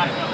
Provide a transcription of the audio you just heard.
I know.